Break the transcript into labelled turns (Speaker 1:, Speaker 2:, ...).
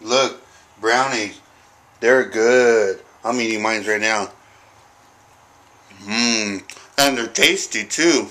Speaker 1: Look, brownies. They're good. I'm eating mine right now. Mmm. And they're tasty too.